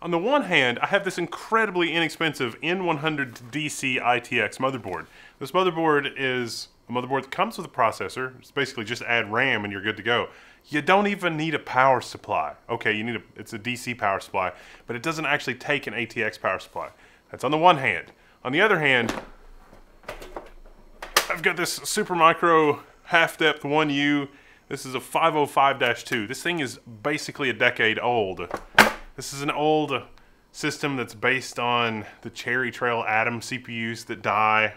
On the one hand, I have this incredibly inexpensive N100 DC ITX motherboard. This motherboard is a motherboard that comes with a processor. It's basically just add RAM and you're good to go. You don't even need a power supply. Okay, you need a it's a DC power supply, but it doesn't actually take an ATX power supply. That's on the one hand. On the other hand, I've got this Supermicro half depth 1U. This is a 505-2. This thing is basically a decade old. This is an old system that's based on the Cherry Trail Atom CPUs that die.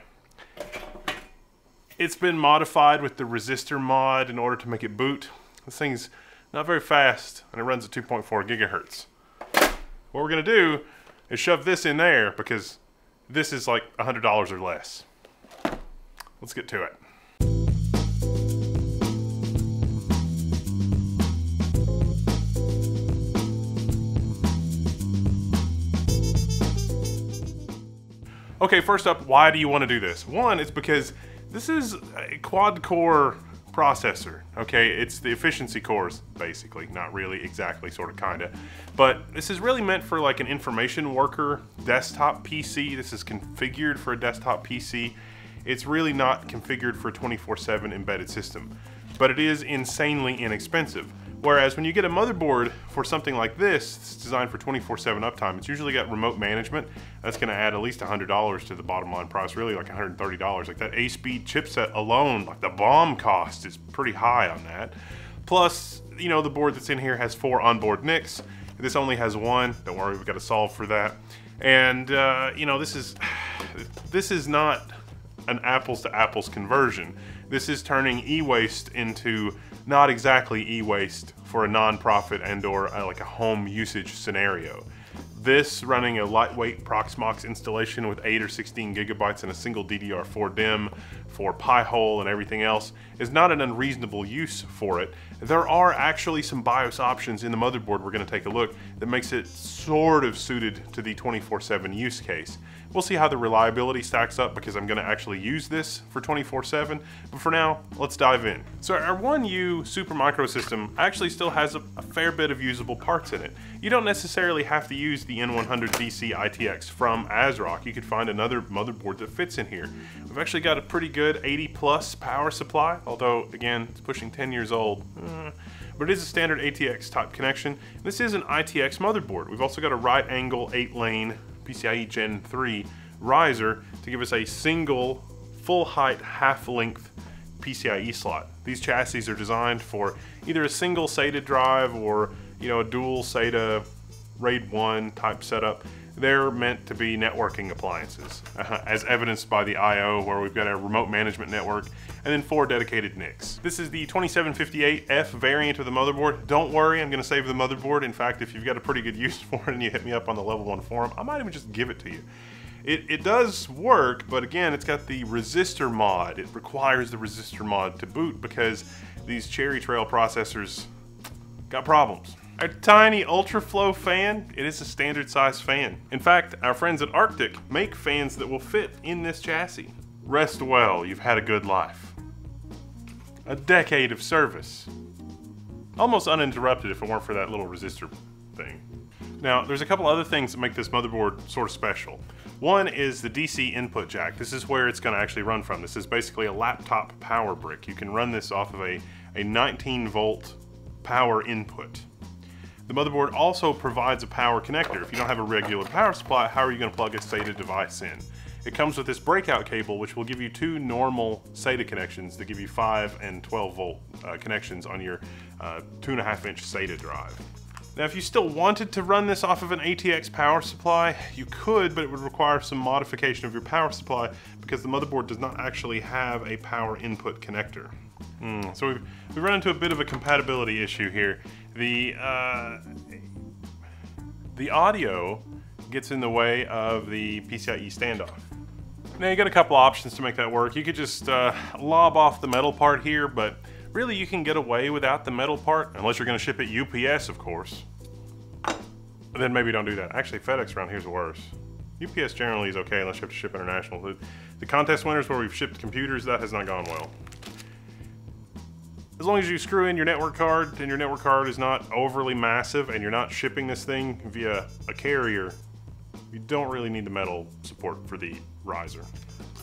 It's been modified with the resistor mod in order to make it boot. This thing's not very fast and it runs at 2.4 gigahertz. What we're gonna do is shove this in there because this is like $100 or less. Let's get to it. Okay, first up, why do you want to do this? One, it's because this is a quad core processor. Okay, it's the efficiency cores, basically. Not really, exactly, sort of, kinda. But this is really meant for like an information worker desktop PC. This is configured for a desktop PC. It's really not configured for a 24-7 embedded system. But it is insanely inexpensive. Whereas when you get a motherboard for something like this, it's designed for 24-7 uptime, it's usually got remote management. That's gonna add at least $100 to the bottom line price, really like $130. Like that ASPEED chipset alone, like the BOM cost is pretty high on that. Plus, you know, the board that's in here has four onboard NICs. This only has one, don't worry, we've got to solve for that. And, uh, you know, this is, this is not an apples to apples conversion. This is turning e-waste into not exactly e-waste for a non-profit and or uh, like a home usage scenario. This running a lightweight Proxmox installation with 8 or 16 gigabytes and a single DDR4 DIMM for Pi-hole and everything else is not an unreasonable use for it. There are actually some BIOS options in the motherboard we're going to take a look that makes it sort of suited to the 24-7 use case. We'll see how the reliability stacks up because I'm going to actually use this for 24-7, but for now, let's dive in. So our 1U Supermicro system actually still has a, a fair bit of usable parts in it. You don't necessarily have to use the N100 DC ITX from ASRock. You could find another motherboard that fits in here. We've actually got a pretty good 80 plus power supply, although again, it's pushing 10 years old. Uh, but it is a standard ATX type connection. This is an ITX motherboard. We've also got a right angle 8 lane PCIe Gen 3 riser to give us a single full height half length PCIe slot. These chassis are designed for either a single SATA drive or you know a dual SATA RAID 1 type setup. They're meant to be networking appliances, uh, as evidenced by the I.O. where we've got a remote management network and then four dedicated NICs. This is the 2758F variant of the motherboard. Don't worry, I'm gonna save the motherboard. In fact, if you've got a pretty good use for it and you hit me up on the level one forum, I might even just give it to you. It, it does work, but again, it's got the resistor mod. It requires the resistor mod to boot because these Cherry Trail processors got problems. A tiny UltraFlow fan, it is a standard size fan. In fact, our friends at Arctic make fans that will fit in this chassis. Rest well, you've had a good life. A decade of service. Almost uninterrupted if it weren't for that little resistor thing. Now, there's a couple other things that make this motherboard sort of special. One is the DC input jack. This is where it's going to actually run from. This is basically a laptop power brick. You can run this off of a, a 19 volt power input. The motherboard also provides a power connector. If you don't have a regular power supply, how are you going to plug a SATA device in? It comes with this breakout cable, which will give you two normal SATA connections that give you 5 and 12 volt uh, connections on your uh, 2.5 inch SATA drive. Now, if you still wanted to run this off of an ATX power supply, you could, but it would require some modification of your power supply because the motherboard does not actually have a power input connector. Mm, so we've, we've run into a bit of a compatibility issue here. The, uh, the audio gets in the way of the PCIe standoff. Now you got a couple options to make that work. You could just uh, lob off the metal part here, but Really, you can get away without the metal part, unless you're gonna ship it UPS, of course. Then maybe don't do that. Actually, FedEx around here is worse. UPS generally is okay unless you have to ship international. The contest winners where we've shipped computers, that has not gone well. As long as you screw in your network card and your network card is not overly massive and you're not shipping this thing via a carrier, you don't really need the metal support for the riser.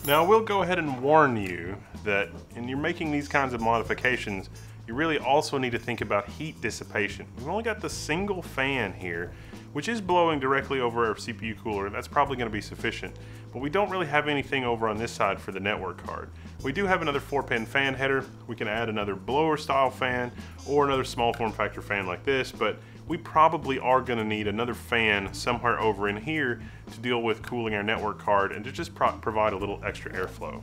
Now, we'll go ahead and warn you that when you're making these kinds of modifications, you really also need to think about heat dissipation. We've only got the single fan here, which is blowing directly over our CPU cooler, and that's probably going to be sufficient. But we don't really have anything over on this side for the network card. We do have another 4-pin fan header. We can add another blower style fan or another small form factor fan like this, but we probably are going to need another fan somewhere over in here to deal with cooling our network card and to just pro provide a little extra airflow.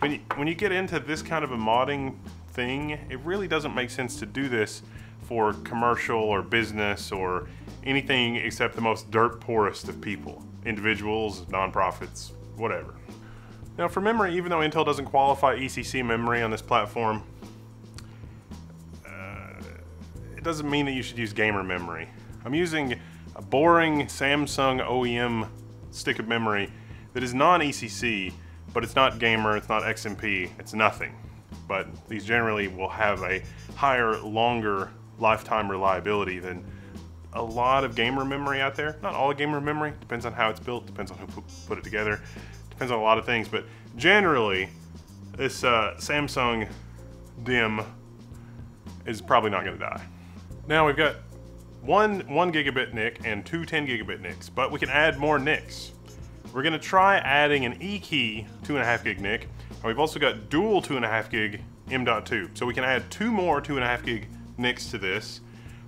When you, when you get into this kind of a modding thing, it really doesn't make sense to do this for commercial or business or anything except the most dirt poorest of people individuals, nonprofits, whatever. Now, for memory, even though Intel doesn't qualify ECC memory on this platform, uh, it doesn't mean that you should use gamer memory. I'm using a boring Samsung OEM stick of memory that is non ECC, but it's not gamer, it's not XMP, it's nothing. But these generally will have a higher, longer lifetime reliability than a lot of gamer memory out there. Not all gamer memory, depends on how it's built, depends on who put it together, depends on a lot of things, but generally, this uh, Samsung DIMM is probably not gonna die. Now we've got one one gigabit NIC and two 10 gigabit NICs, but we can add more NICs. We're gonna try adding an E-key two and a half gig NIC, and we've also got dual two and a half gig M.2. So we can add two more two and a half gig NICs to this,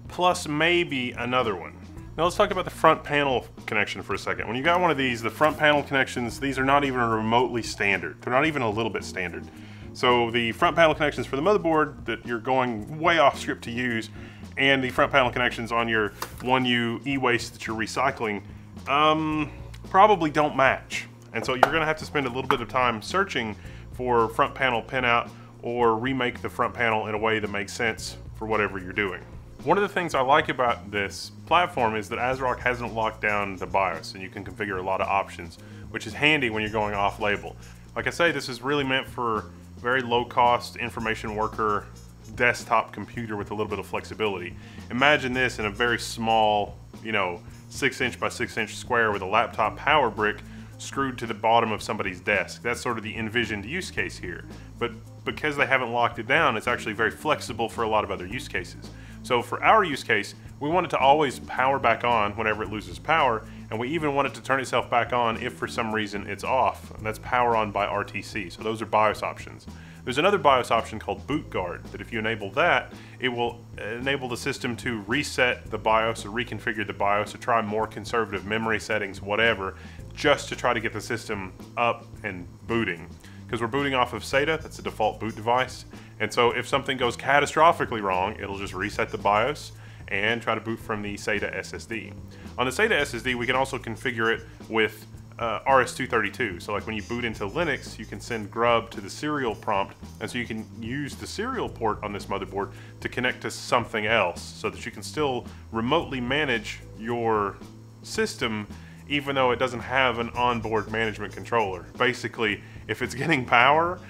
plus maybe another one. Now let's talk about the front panel connection for a second. When you got one of these, the front panel connections, these are not even remotely standard. They're not even a little bit standard. So the front panel connections for the motherboard that you're going way off script to use, and the front panel connections on your 1U e-waste that you're recycling, um, probably don't match. And so you're gonna have to spend a little bit of time searching for front panel pinout or remake the front panel in a way that makes sense for whatever you're doing. One of the things I like about this platform is that ASRock hasn't locked down the BIOS and you can configure a lot of options, which is handy when you're going off label. Like I say, this is really meant for very low cost information worker desktop computer with a little bit of flexibility. Imagine this in a very small, you know, six inch by six inch square with a laptop power brick screwed to the bottom of somebody's desk. That's sort of the envisioned use case here. But because they haven't locked it down, it's actually very flexible for a lot of other use cases. So for our use case, we want it to always power back on whenever it loses power, and we even want it to turn itself back on if for some reason it's off. And that's power on by RTC, so those are BIOS options. There's another BIOS option called Boot Guard that if you enable that, it will enable the system to reset the BIOS or reconfigure the BIOS or try more conservative memory settings, whatever, just to try to get the system up and booting. Because we're booting off of SATA, that's the default boot device, and so if something goes catastrophically wrong, it'll just reset the BIOS and try to boot from the SATA SSD. On the SATA SSD, we can also configure it with uh, RS-232. So like when you boot into Linux, you can send grub to the serial prompt, and so you can use the serial port on this motherboard to connect to something else so that you can still remotely manage your system even though it doesn't have an onboard management controller. Basically, if it's getting power,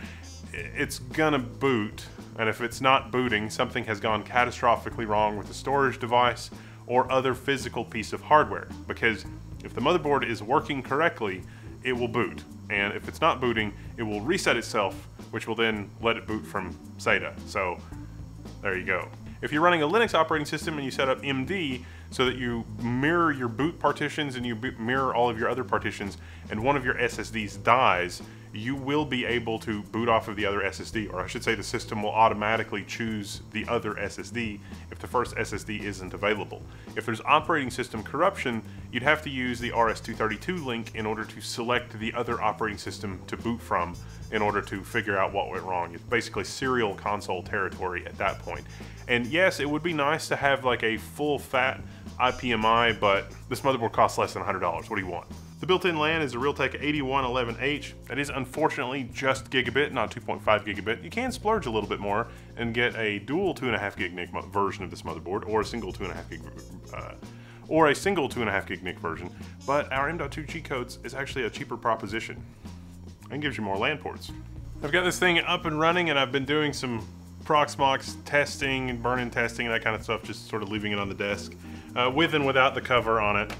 it's gonna boot, and if it's not booting, something has gone catastrophically wrong with the storage device or other physical piece of hardware. Because if the motherboard is working correctly, it will boot. And if it's not booting, it will reset itself, which will then let it boot from SATA. So there you go. If you're running a Linux operating system and you set up MD so that you mirror your boot partitions and you mirror all of your other partitions, and one of your SSDs dies, you will be able to boot off of the other SSD, or I should say the system will automatically choose the other SSD if the first SSD isn't available. If there's operating system corruption, you'd have to use the RS-232 link in order to select the other operating system to boot from in order to figure out what went wrong. It's basically serial console territory at that point. And yes, it would be nice to have like a full fat IPMI, but this motherboard costs less than $100. What do you want? The built-in LAN is a Realtek 8111H. That is unfortunately just gigabit, not 2.5 gigabit. You can splurge a little bit more and get a dual 2.5 gig NIC version of this motherboard, or a single 2.5 gig, uh, or a single 2.5 gig NIC version. But our M.2 G codes is actually a cheaper proposition and gives you more LAN ports. I've got this thing up and running, and I've been doing some Proxmox testing and burn-in testing and that kind of stuff, just sort of leaving it on the desk, uh, with and without the cover on it,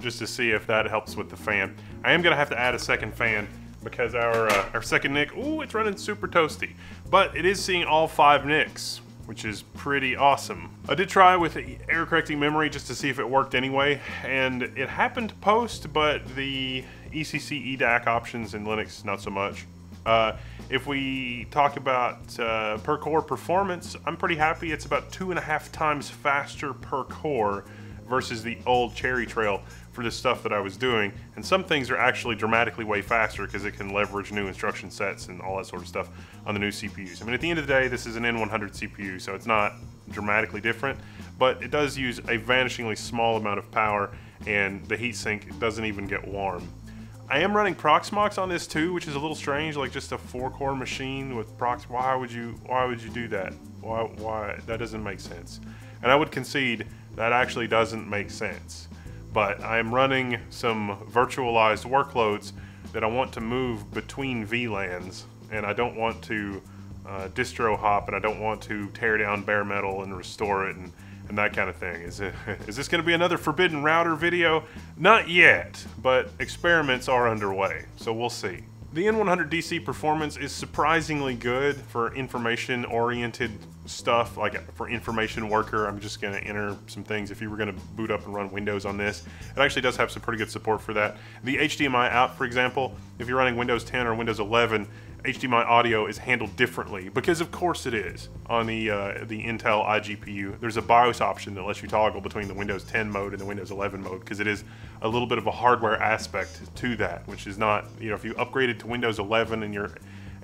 just to see if that helps with the fan. I am gonna have to add a second fan because our uh, our second NIC, ooh, it's running super toasty, but it is seeing all five NICs, which is pretty awesome. I did try with error correcting memory just to see if it worked anyway, and it happened to post, but the ECC EDAC options in Linux, not so much. Uh, if we talk about uh, per core performance, I'm pretty happy. It's about two and a half times faster per core versus the old Cherry Trail for the stuff that I was doing. And some things are actually dramatically way faster because it can leverage new instruction sets and all that sort of stuff on the new CPUs. I mean, at the end of the day, this is an N100 CPU, so it's not dramatically different, but it does use a vanishingly small amount of power and the heatsink doesn't even get warm. I am running Proxmox on this too, which is a little strange, like just a four-core machine with Prox. Why would you? Why would you do that? Why? Why? That doesn't make sense. And I would concede that actually doesn't make sense. But I am running some virtualized workloads that I want to move between VLANs, and I don't want to uh, distro hop, and I don't want to tear down bare metal and restore it and and that kind of thing. Is, it, is this going to be another Forbidden Router video? Not yet, but experiments are underway, so we'll see. The N100 DC performance is surprisingly good for information-oriented stuff, like for information worker. I'm just going to enter some things. If you were going to boot up and run Windows on this, it actually does have some pretty good support for that. The HDMI out, for example, if you're running Windows 10 or Windows 11, HDMI audio is handled differently because of course it is on the uh, the Intel iGPU. There's a BIOS option that lets you toggle between the Windows 10 mode and the Windows 11 mode because it is a little bit of a hardware aspect to that, which is not you know if you upgraded to Windows 11 and your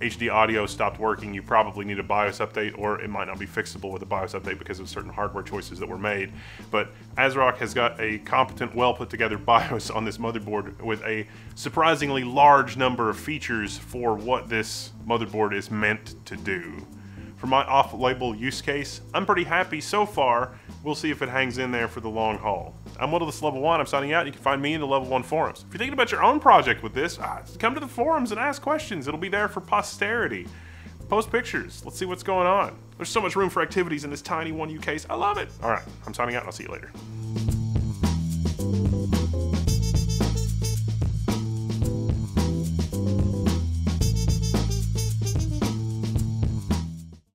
HD audio stopped working, you probably need a BIOS update, or it might not be fixable with a BIOS update because of certain hardware choices that were made. But ASRock has got a competent, well put together BIOS on this motherboard with a surprisingly large number of features for what this motherboard is meant to do for my off-label use case, I'm pretty happy so far. We'll see if it hangs in there for the long haul. I'm This Level 1, I'm signing out. You can find me in the Level 1 forums. If you're thinking about your own project with this, uh, come to the forums and ask questions. It'll be there for posterity. Post pictures. Let's see what's going on. There's so much room for activities in this tiny 1U case. I love it. All right, I'm signing out and I'll see you later.